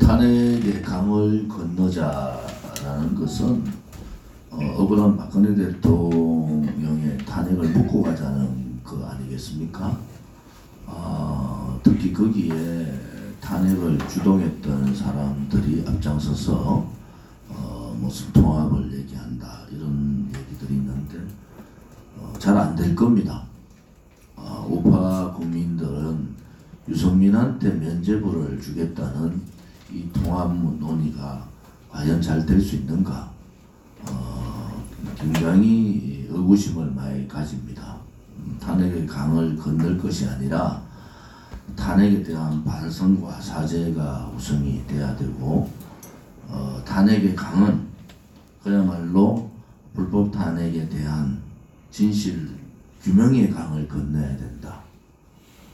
탄핵의 강을 건너자라는 것은 어, 억울한 박근혜 대통령의 탄핵을 묶고 가자는 거 아니겠습니까? 아, 특히 거기에 탄핵을 주동했던 사람들이 앞장서서 어, 무슨 통합을 얘기한다 이런 얘기들이 있는데 어, 잘안 될 겁니다. 아, 우파 국민들은 유승민한테 면죄부를 주겠다는 이 통합 논의가 과연 잘 될 수 있는가? 어, 굉장히 의구심을 많이 가집니다. 음, 탄핵의 강을 건널 것이 아니라 탄핵에 대한 반성과 사죄가 우선이 돼야 되고 어, 탄핵의 강은 그야말로 불법 탄핵에 대한 진실 규명의 강을 건너야 된다.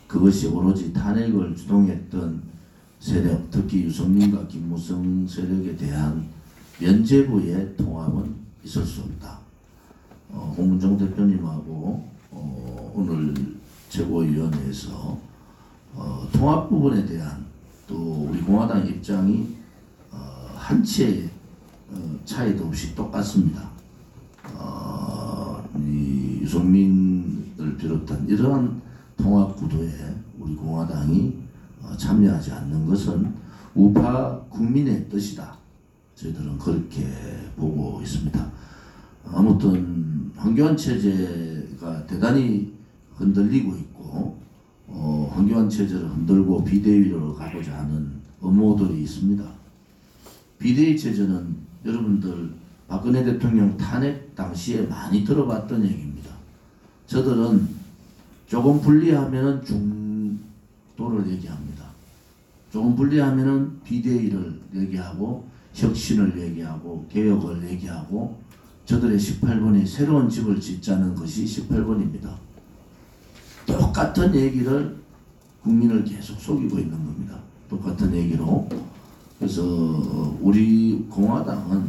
그것이 오로지 탄핵을 주동했던 세력, 특히 유승민과 김무성 세력에 대한 면죄부의 통합은 있을 수 없다. 어, 홍문정 대표님하고 어, 오늘 최고위원회에서 어, 통합 부분에 대한 또 우리 공화당 입장이 어, 한치의 어, 차이도 없이 똑같습니다. 어, 이 유승민을 비롯한 이러한 통합 구도에 우리 공화당이 어, 참여하지 않는 것은 우파 국민의 뜻이다. 저희들은 그렇게 보고 있습니다. 아무튼 황교안 체제가 대단히 흔들리고 있고 어, 황교안 체제를 흔들고 비대위로 가고자 하는 음모들이 있습니다. 비대위 체제는 여러분들 박근혜 대통령 탄핵 당시에 많이 들어봤던 얘기입니다. 저들은 조금 불리하면은 중도를 얘기합니다. 조금 불리하면은 비대위를 얘기하고 혁신을 얘기하고 개혁을 얘기하고 저들의 18번이 새로운 집을 짓자는 것이 18번입니다. 똑같은 얘기를 국민을 계속 속이고 있는 겁니다. 똑같은 얘기로. 그래서 우리 공화당은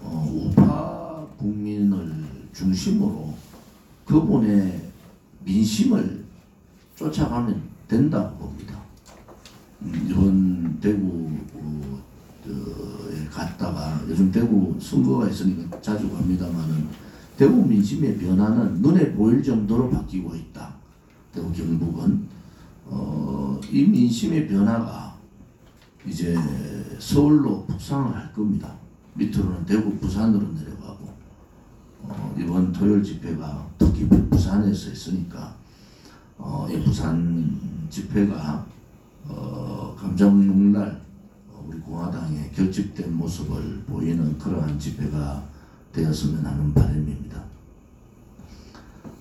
어, 우파 국민을 중심으로 그분의 민심을 쫓아가면 된다고 봅니다. 음, 이번 대구 어, 에 갔다가 요즘 대구 선거가 있으니까 자주 갑니다만은 대구 민심의 변화는 눈에 보일 정도로 바뀌고 있다. 대구 경북은 어, 이 민심의 변화가 이제 서울로 북상을 할 겁니다. 밑으로는 대구 부산으로 내려가고 어, 이번 토요일 집회가 특히 부산에서 있으니까 어, 이 부산 집회가 어, 감정육날 어, 우리 공화당의 결집된 모습을 보이는 그러한 집회가 되었으면 하는 바람입니다.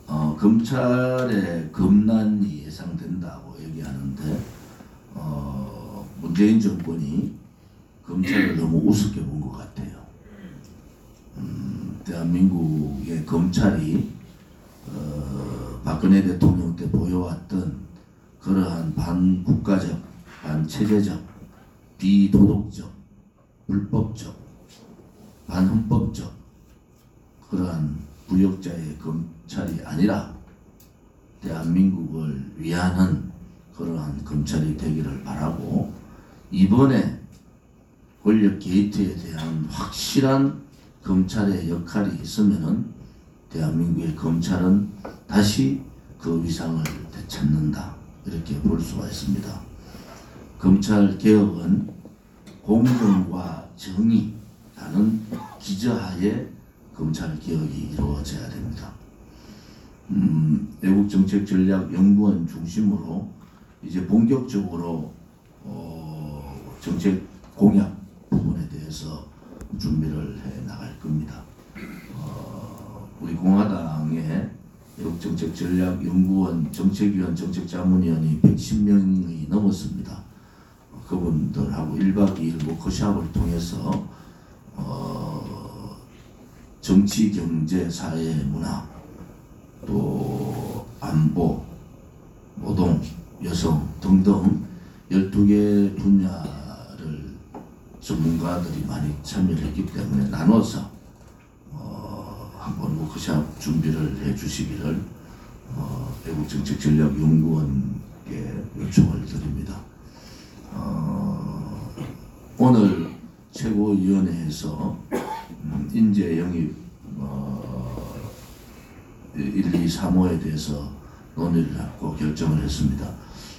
어, 검찰의 검난이 예상된다고 얘기하는데 어, 문재인 정권이 검찰을 너무 우습게 본 것 같아요. 음, 대한민국의 검찰이 어, 박근혜 대통령 때 보여왔던 그러한 반국가적, 반체제적, 비도덕적, 불법적, 반헌법적 그러한 부역자의 검찰이 아니라 대한민국을 위하는 그러한 검찰이 되기를 바라고 이번에 권력 게이트에 대한 확실한 검찰의 역할이 있으면은 대한민국의 검찰은 다시 그 위상을 되찾는다 이렇게 볼 수가 있습니다. 검찰 개혁은 공정과 정의라는 기저하에 검찰 개혁이 이루어져야 됩니다. 음, 외국 정책 전략 연구원 중심으로 이제 본격적으로 어, 정책 공약 부분에 대해서 준비를 해 나갈 겁니다. 어, 우리 공화당의 외국정책 전략 연구원 정책위원 정책자문위원이 110명이 넘었습니다. 어, 그분들하고 1박 2일 워크숍을 통해서 어, 정치, 경제, 사회, 문화, 또 안보, 노동, 여성 등등 12개 분야를 전문가들이 많이 참여를 했기 때문에 나눠서 워크샵 준비를 해 주시기를 어, 외국정책전략연구원께 요청을 드립니다. 어, 오늘 최고위원회에서 음, 인재 영입 어, 1, 2, 3호에 대해서 논의를 하고 결정을 했습니다.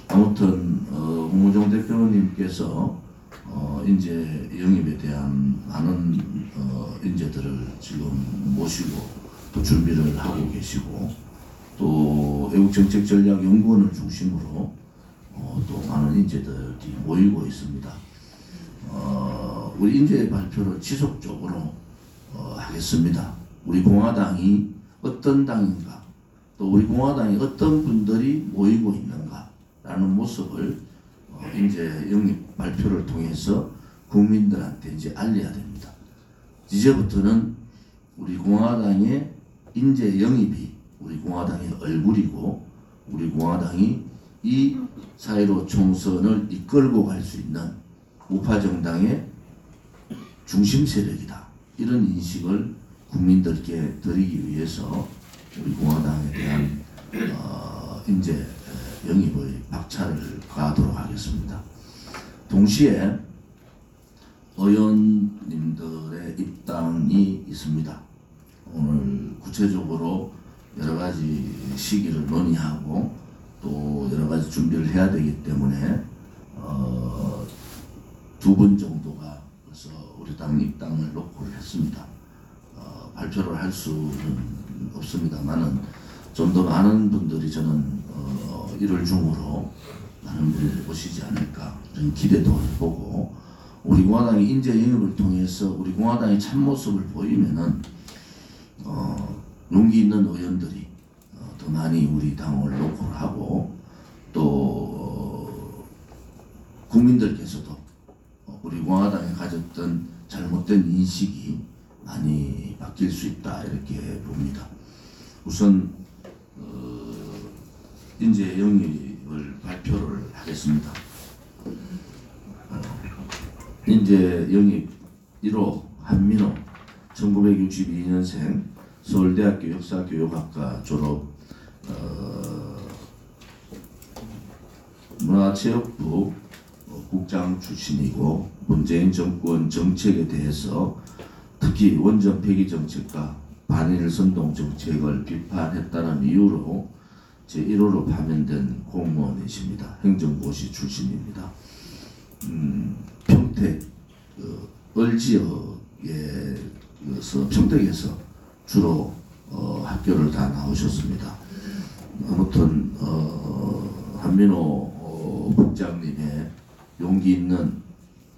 아무튼 어, 홍무종 대표님께서 어, 인재 영입에 대한 많은 어, 인재들을 지금 모시고 또 준비를 하고 계시고 또 애국정책전략연구원을 중심으로 어, 또 많은 인재들이 모이고 있습니다. 어, 우리 인재 발표를 지속적으로 어, 하겠습니다. 우리 공화당이 어떤 당인가, 또 우리 공화당이 어떤 분들이 모이고 있는가라는 모습을 어, 인재 영입 발표를 통해서 국민들한테 이제 알려야 됩니다. 이제부터는 우리 공화당의 인재 영입이 우리 공화당의 얼굴이고 우리 공화당이 이 사회로 총선을 이끌고 갈 수 있는 우파 정당의 중심 세력이다. 이런 인식을 국민들께 드리기 위해서 우리 공화당에 대한 어, 인재 영입의 박차를 가하도록 하겠습니다. 동시에 의원님들의 입당이 있습니다. 구체적으로 여러 가지 시기를 논의하고 또 여러 가지 준비를 해야 되기 때문에 어, 두 분 정도가 벌써 우리 당 입당을 놓고를 했습니다. 어, 발표를 할 수는 없습니다만은 좀 더 많은 분들이 저는 어, 1월 중으로 많은 분들이 오시지 않을까 이런 기대도 해보고 우리 공화당이 인재 영입을 통해서 우리 공화당의 참모습을 보이면은 어, 용기 있는 의원들이 어, 더 많이 우리 당을 노크를 하고 또 어, 국민들께서도 어, 우리 공화당이 가졌던 잘못된 인식이 많이 바뀔 수 있다 이렇게 봅니다. 우선 어, 인재 영입을 발표를 하겠습니다. 어, 인재 영입 1호 한민호 1962년생 서울대학교 역사교육학과 졸업 어, 문화체육부 어, 국장 출신이고 문재인 정권 정책에 대해서 특히 원전 폐기 정책과 반일 선동 정책을 비판했다는 이유로 제1호로 파면된 공무원이십니다. 행정고시 출신입니다. 음, 평택 그 을지역에 서 평택에서 주로 어, 학교를 다 나오셨습니다. 아무튼 어, 한민호 어, 국장님의 용기 있는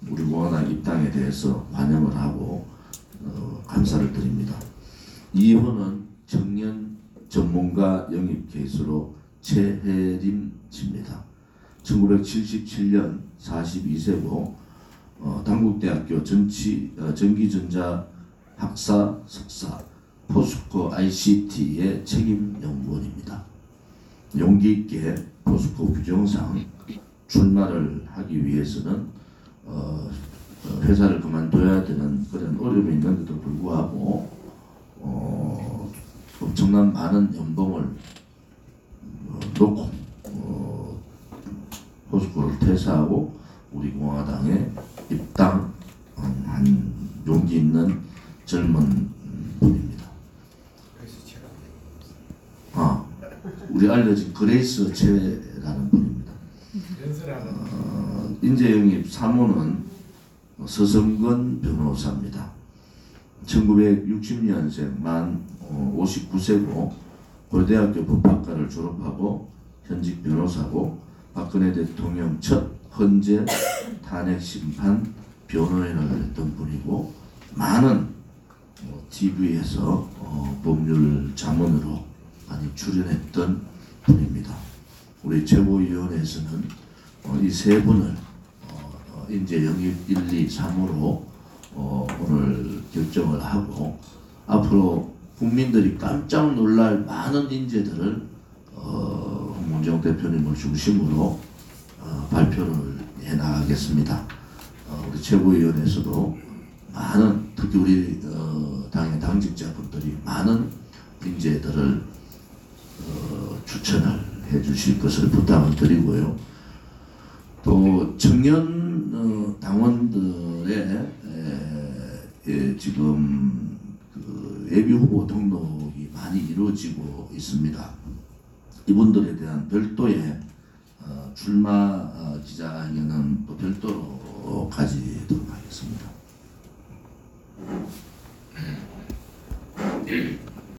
우리 공화당 입당에 대해서 환영을 하고 어, 감사를 드립니다. 2호는 청년 전문가 영입 케이스로 최혜림 씨입니다. 1977년 42세고 어, 당국대학교 전치 어, 전기전자 학사 석사 포스코 ICT의 책임 연구원입니다. 용기 있게 포스코 규정상 출마를 하기 위해서는 어, 어, 회사를 그만둬야 되는 그런 어려움이 있는데도 불구하고 어, 엄청난 많은 연봉을 어, 놓고 어, 포스코를 퇴사하고 우리 공화당에 입당한 용기 있는 젊은 분입니다. 아, 우리 알려진 그레이스 채라는 분입니다. 어, 인재 영입 3호는 서성건 변호사입니다. 1960년생 만 59세고 고려대학교 법학과를 졸업하고 현직 변호사고 박근혜 대통령 첫 헌재 탄핵 심판 변호인을 했던 분이고 많은 TV에서 어, 법률 자문으로 많이 출연했던 분입니다. 우리 최고위원회에서는 어, 이세 분을 어, 어, 인재 영입 1, 2, 3으로 어, 오늘 결정을 하고 앞으로 국민들이 깜짝 놀랄 많은 인재들을 어, 홍문정 대표님을 중심으로 어, 발표를 해 나가겠습니다. 어, 우리 최고위원회에서도 많은 특히 우리 어, 당의 당직자분들이 많은 인재들을 어, 추천을 해 주실 것을 부탁을 드리고요. 또 청년 어, 당 당원들의 지금 그 예비 후보 등록이 많이 이루어지고 있습니다. 이분들에 대한 별도의 어, 출마 어, 기자회견은 또 별도로 가지